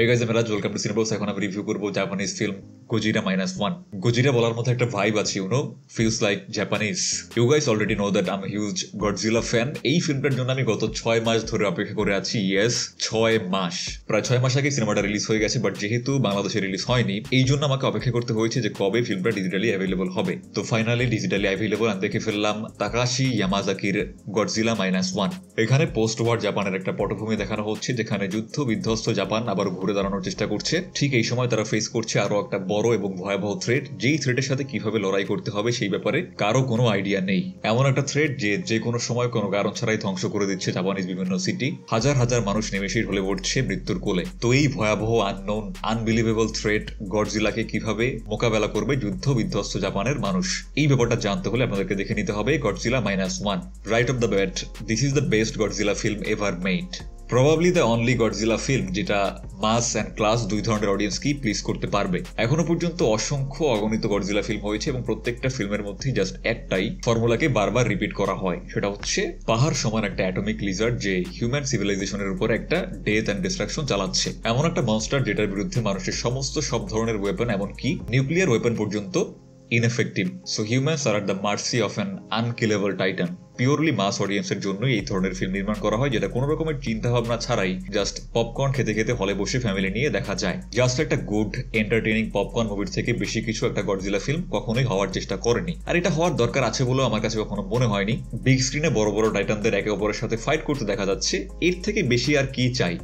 এই guys Meraj welcome to cinemas এখন আমি রিভিউ করব Japanese film Godzilla minus one Godzilla বলার মতো একটা ভাইব আছে you know feels like Japanese you guys already know that আমি হিউজ গডজিলা ফ্যান এই ফিল্মটার জন্য আমি গত ছয় মাস ধরে অপেক্ষা করে আছি ইয়েস ছয় মাস। প্রায় ছয় মাস আগে সিনেমাটা রিলিজ হয়ে গেছে বাট যেহেতু বাংলাদেশে রিলিজ হয়নি, এই জন্য আমাকে অপেক্ষা করতে হয়েছে যে কবে ফিল্মটা ডিজিটালি অ্যাভেলেবল হবে। তো ফাইনালি ডিজিটালি অ্যাভেলেবল আমি দেখে ফেললাম তাকাশি ইয়ামাজাকির গডজিলা মাইনাস ওয়ান এখানে পোস্ট ওয়ার জাপানের একটা পটভূমি দেখানো হচ্ছে, যেখানে যুদ্ধ বিধ্বস্ত জাপান আবার ঘুরে দাঁড়ানোর চেষ্টা করছে। ঠিক এই সময় তারা ফেস করছে আরও একটা বড় এবং ভয়াবহ থ্রেট যেই থ্রেটের সাথে কীভাবে লড়াই করতে হবে সেই ব্যাপারে কারও কোনো আইডিয়া নেই। এমন একটা থ্রেট যে যে কোনো সময় কোনো কারণ ছাড়াই ধ্বংস করে দিচ্ছে জাপানিজ বিভিন্ন সিটি হাজার হাজার মানুষ নিমেষেই ঢলে পড়ছে মৃত্যুর কোলে। তো এই ভয়াবহ আননোন আনবিলিভেবল থ্রেট গডজিলাকে কীভাবে মোকাবেলা করবে যুদ্ধ বিধ্বস্ত জাপানের মানুষ? এই ব্যাপারটা জানতে হলে আপনাদেরকে দেখে নিতে হবে Godzilla minus one right off the bat this is the best Godzilla film ever made probably the only Godzilla film যেটা মাস অ্যান্ড ক্লাস দুই ধরনের অডিয়েন্সকেই প্লিজ করতে পারবে। এখনও পর্যন্ত অসংখ্য অগণিত গডজিলা ফিল্ম হয়েছে এবং প্রত্যেকটা ফিল্মের মধ্যেই জাস্ট একটাই ফর্মুলাকে বারবার রিপিট করা হয়। সেটা হচ্ছে পাহাড় সমান একটা অ্যাটমিক লিজার্ড যে হিউম্যান সিভিলাইজেশনের উপর একটা ডেথ অ্যান্ড ডিস্ট্রাকশন চালাচ্ছে। এমন একটা মনস্টার যেটার বিরুদ্ধে মানুষের সমস্ত সব ধরনের ওয়েপন এমনকি নিউক্লিয়ার ওয়েপন পর্যন্ত ineffective so humans are at the mercy of an unkillable titan purely mass অডিয়েন্সের জন্যই এই ধরনের ফিল্ম নির্মাণ করা হয়, যেটা কোনো রকমের চিন্তা ভাবনা ছাড়াই জাস্ট পপকর্ন খেতে খেতে হলে বসে ফ্যামিলি নিয়ে দেখা যায়। জাস্ট একটা গুড এন্টারটেনিং পপকর্ন মুভির থেকে বেশি কিছু একটা গডজিলা ফিল্ম কখনোই হওয়ার চেষ্টা করেনি। আর এটা হওয়ার দরকার আছে বলেও আমার কাছে কখনো মনে হয়নি। বিগ স্ক্রিনে বড় বড় টাইটানদের একে অপরের সাথে ফাইট করতে দেখা যাচ্ছে, এর থেকে বেশি আর কি চাই?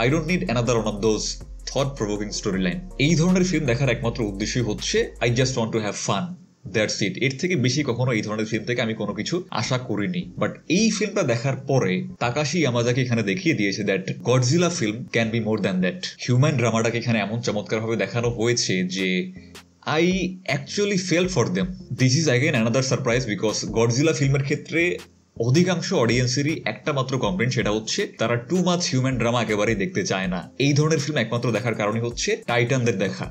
I don't need another one of those thought provoking story line এই ধরনের ফিল্ম দেখার একমাত্র উদ্দেশ্যই হচ্ছে I just want to have fun that's it এর থেকে বেশি কখনো এই ধরনের ফিল্ম থেকে আমি কোনো কিছু আশা করিনি। বাট এই ফিল্মটা দেখার পরে তাকাশি আমাজাকে এখানে দেখিয়ে দিয়েছে that Godzilla film can be more than that human ড্রামাটাকে এখানে এমন চমৎকারভাবে দেখানো হয়েছে যে I actually fell for them this is again another surprise because Godzilla ফিল্মের ক্ষেত্রে অধিকাংশ অডিয়েন্সেরই একটা মাত্র কমপ্লেন সেটা হচ্ছে, তারা টু মাছ হিউম্যান ড্রামা একেবারেই দেখতে চায় না। এই ধরনের ফিল্ম একমাত্র দেখার কারণই হচ্ছে টাইটানদের দেখা।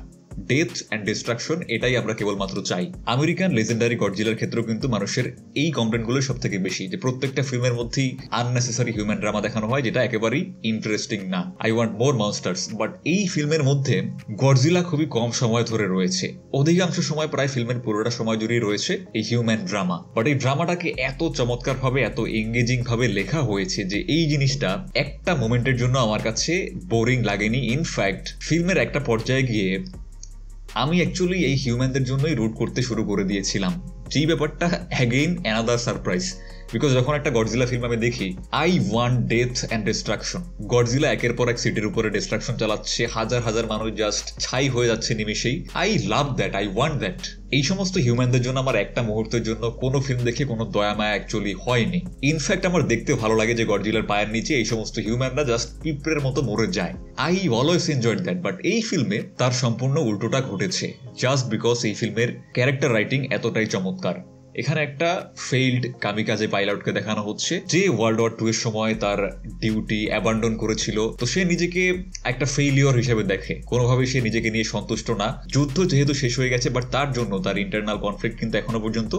ডেথ অ্যান্ড ডিস্ট্রাকশন এটাই আমরা কেবলমাত্র চাই। আমেরিকান লেজেন্ডারি গডজিলার ক্ষেত্রেও কিন্তু মানুষের এই কমপ্লেনগুলো সব থেকে বেশি, যে প্রত্যেকটা ফিল্মের মধ্যেই আননেসেসারি হিউম্যান ড্রামা দেখানো হয়, যেটা একেবারেই ইন্টারেস্টিং না। I want more monsters but এই ফিল্মের মধ্যে গডজিলা খুবই কম সময় ধরে রয়েছে। অধিকাংশ সময় প্রায় ফিল্মের পুরোটা সময় জুড়েই রয়েছে এই হিউম্যান ড্রামা বাট এই ড্রামাটাকে এত চমৎকার ভাবে এত এঙ্গেজিং ভাবে লেখা হয়েছে যে এই জিনিসটা একটা মোমেন্টের জন্য আমার কাছে বোরিং লাগেনি। ইনফ্যাক্ট ফিল্মের একটা পর্যায়ে গিয়ে আমি অ্যাকচুয়ালি এই হিউম্যানদের জন্যই রুট করতে শুরু করে দিয়েছিলাম। যেই ব্যাপারটা অ্যাগেইন অ্যানাদার সারপ্রাইজ বিকজ যখন একটা গডজিলা ফিল্ম আমি দেখি I want death and destruction Godzilla একের পর এক সিটির উপরে ডিস্ট্রাকশন চালাচ্ছে, হাজার হাজার মানুষ জাস্ট ছাই হয়ে যাচ্ছে নিমেষেই। I love that I want that এই সমস্ত হিউম্যানদের জন্য আমার একটা মুহূর্তের জন্য কোনো ফিল্ম দেখে কোনো দয়া মায়া অ্যাকচুয়ালি হয়নি। ইনফ্যাক্ট আমার দেখতে ভালো লাগে যে গডজিলার পায়ের নিচে এই সমস্ত হিউম্যানরা জাস্ট পিঁপড়ের মতো মরে যায়। I always enjoyed that but এই ফিল্মে তার সম্পূর্ণ উল্টোটা ঘটেছে জাস্ট বিকজ এই ফিল্মের ক্যারেক্টার রাইটিং এতটাই চমৎকার। এখানে একটা ফেইল্ড কামিকাজে পাইলটকে দেখানো হচ্ছে, যে ওয়ার্ল্ড ওয়ার টু এর সময় তার ডিউটি অ্যাবান্ডন করেছিল। তো সে নিজেকে একটা ফেইলিওর হিসেবে দেখে। কোনোভাবেই সে নিজেকে নিয়ে সন্তুষ্ট না। যুদ্ধ যেহেতু শেষ হয়ে গেছে বাট তার জন্য তার ইন্টারনাল কনফ্লিক্ট কিন্তু এখনও পর্যন্ত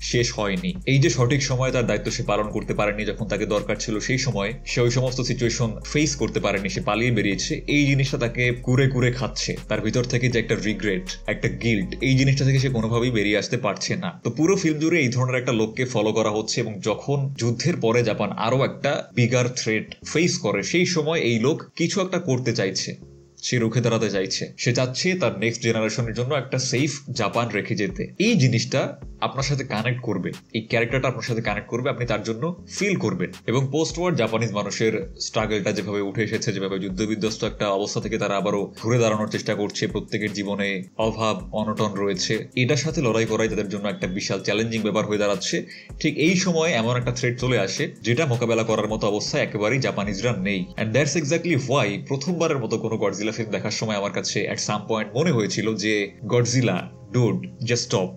শেষ হয়নি। এই যে সঠিক সময় তার দায়িত্ব সে পালন করতে পারেনি, যখন তাকে দরকার ছিল সেই সময়, সে ওই সমস্ত সিচুয়েশন ফেস করতে পারেনি, সে পালিয়ে বেরিয়েছে, এই জিনিসটা তাকে কুরে কুরে খাচ্ছে। তার ভিতর থেকে যে একটা রিগ্রেট একটা গিল্ট এই জিনিসটা থেকে সে কোনোভাবেই বেরিয়ে আসতে পারছে না। তো পুরো ফিল্ম জুড়ে এই ধরনের একটা লোককে ফলো করা হচ্ছে এবং যখন যুদ্ধের পরে জাপান আরও একটা বিগার থ্রেট ফেস করে, সেই সময় এই লোক কিছু একটা করতে চাইছে। সে রুখে দাঁড়াতে চাইছে। সে চাচ্ছে তার নেক্সট জেনারেশনের জন্য একটা সেফ জাপান রেখে যেতে। এই জিনিসটা আপনার সাথে কানেক্ট করবে। এই ক্যারেক্টারটা আপনার সাথে কানেক্ট করবে, আপনি তার জন্য ফিল করবেন। এবং পোস্ট ওয়ার জাপানিজ মানুষের স্ট্রাগলটা যেভাবে উঠে এসেছে, যেভাবে যুদ্ধ বিধ্বস্ত একটা অবস্থা থেকে তারা আবারও ঘুরে দাঁড়ানোর চেষ্টা করছে, প্রত্যেকের জীবনে অভাব, অনটন রয়েছে। এটার সাথে লড়াই করাই তাদের জন্য একটা বিশাল চ্যালেঞ্জিং ব্যাপার হয়ে দাঁড়াচ্ছে। ঠিক এই সময় এমন একটা থ্রেট চলে আসে, যেটা মোকাবেলা করার মতো অবস্থায় একেবারেই জাপানিজরা নেই। অ্যান্ড দ্যাটস এক্স্যাক্টলি হোয়াই প্রথমবারের মতো কোনো গডজিলা ফিল্ম দেখার সময় আমার কাছে অ্যাট সাম পয়েন্ট মনে হয়েছিল যে Godzilla dude just stop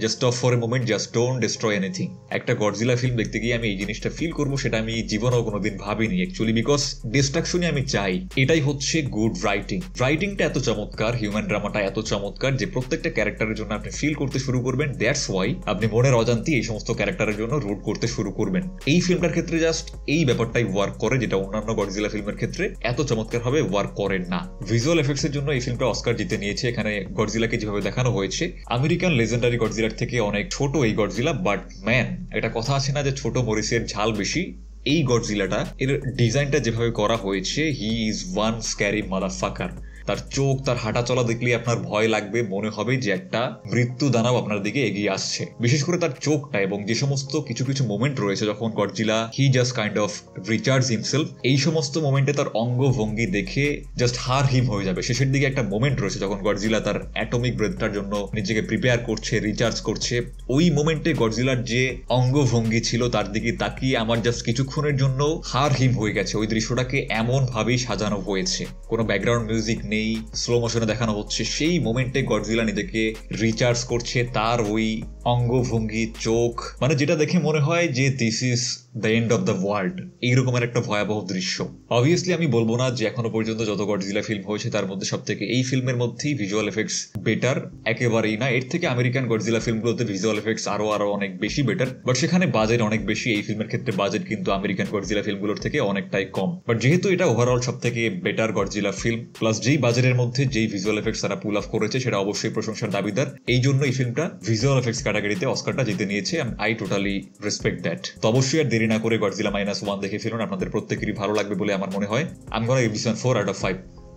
just off for a moment just don't destroy anything একটা গডজিলা ফিল্ম দেখতে গিয়ে আমি এই জিনিসটা ফিল করব, সেটা আমি জীবনেও কোনোদিন ভাবিনি অ্যাকচুয়ালি বিকজ ডিস্ট্রাকশনই আমি চাই। এটাই হচ্ছে গুড রাইটিং রাইটিংটা এত চমৎকার হিউম্যান ড্রামাটা এত চমৎকার যে প্রত্যেকটা ক্যারেক্টারের জন্য আপনি ফিল করতে শুরু করবেন দ্যাটস ওয়াই আপনি মনের অজান্তি এই সমস্ত ক্যারেক্টারের জন্য রুট করতে শুরু করবেন। এই ফিল্মটার ক্ষেত্রে জাস্ট এই ব্যাপারটাই ওয়ার্ক করে, যেটা অন্যান্য গডজিলা ফিল্মের ক্ষেত্রে এত চমৎকার ভাবে ওয়ার্ক করেন না। ভিজুয়াল এফেক্টস এর জন্য এই ফিল্মটা অস্কার জিতে নিয়েছে। এখানে গডজিলাকে যেভাবে দেখানো হয়েছে আমেরিকান লেজেন্ডারি গডজিলার থেকে অনেক ছোট এই গডজিলা বাট ম্যান এটা কথা আছে না যে ছোট মরিসের ঝাল বেশি? এই গডজিলাটা, এর ডিজাইনটা যেভাবে করা হয়েছে he is one scary motherfucker তার চোখ, তার হাঁটা চলা দেখলে আপনার ভয় লাগবে, মনে হবে যে একটা মৃত্যু দানাও আপনার দিকে এগিয়ে আসছে। বিশেষ করে তার চোখটা এবং যে সমস্ত কিছু কিছু মোমেন্ট রয়েছে, যখন Godzilla he just kind of recharge himself এই সমস্ত মোমেন্টে তার অঙ্গভঙ্গি দেখে জাস্ট হার হিম হয়ে যাবে। শেষের দিকে একটা মোমেন্ট রয়েছে যখন গডজিলা তার অ্যাটমিক ব্রেথটার জন্য নিজেকে প্রিপেয়ার করছে রিচার্জ করছে। ওই মোমেন্টে গডজিলার যে অঙ্গভঙ্গি ছিল, তার দিকে তাকিয়ে আমার জাস্ট কিছুক্ষণের জন্য হার হিম হয়ে গেছে। ওই দৃশ্যটাকে এমন ভাবেই সাজানো হয়েছে। কোনো ব্যাকগ্রাউন্ড মিউজিক নেই স্লো মোশনে দেখানো হচ্ছে। সেই মোমেন্টে গডজিলা নিজেকে রিচার্জ করছে, তার ওই অঙ্গভঙ্গি, চোখ মানে যেটা দেখে মনে হয় যে this is the end of the world এইরকমের একটা ভয়াবহ দৃশ্য। অবভিয়াসলি আমি বলব না যে এখনও পর্যন্ত যত গডজিলা ফিল্ম হয়েছে, তার মধ্যে সব থেকে এই ফিল্মের মধ্যেই ভিজুয়াল এফেক্টস বেটার একেবারেই না। এর থেকে আমেরিকান গডজিলা ফিল্মগুলোতে ভিজুয়াল এফেক্টস আরও আরও অনেক বেশি বেটার বাট সেখানে বাজেট অনেক বেশি। এই ফিল্মের ক্ষেত্রে বাজেট কিন্তু আমেরিকান গডজিলা ফিল্মগুলোর থেকে অনেকটাই কম। বাট যেহেতু এটা ওভারঅল সব থেকে বেটার গডজিলা ফিল্ম প্লাস যেই বাজেটের মধ্যে যেই ভিজুয়াল এফেক্টস তারা পুল অফ করেছে, সেটা অবশ্যই প্রশংসার দাবিদার। এই জন্য এই ফিল্মটা ভিজুয়াল এফেক্টস ক্যাটাগরিতে অস্কারটা জিতে নিয়েছে আই টোটালি রেসপেক্ট দ্যাট তো অবশ্যই আর দেরি না করে গডজিলা মাইনাস ওয়ান দেখে ফেলুন, আপনাদের প্রত্যেকেরই ভালো লাগবে বলে আমার মনে হয়। আমি কোনো এভিশন ফোর আউট অফ ফাইভ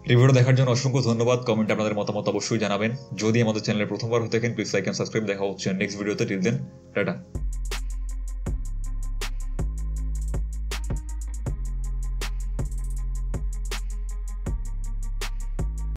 রিভিউটা দেখার জন্য অসংখ্য ধন্যবাদ। কমেন্টে আপনাদের মতামত অবশ্যই জানাবেন। যদি আমাদের চ্যানেলে প্রথমবার হতে থাকেন প্লিজ লাইক অ্যান্ড সাবস্ক্রাইব দেখা হচ্ছে নেক্সট ভিডিওতে টিল দেন টাটা।